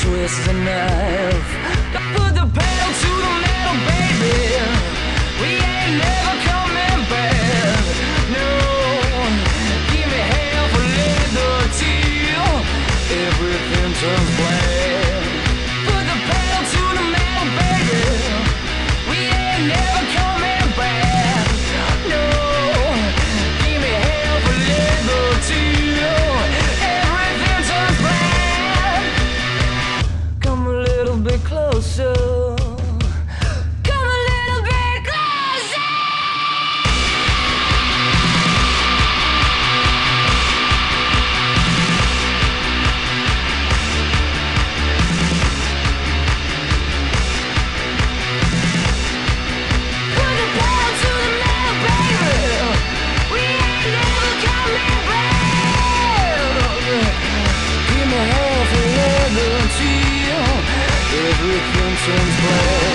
twist the knife. Put the pedal to the metal, baby. We ain't never coming back. No, give me half a leather till everything turns black. Give me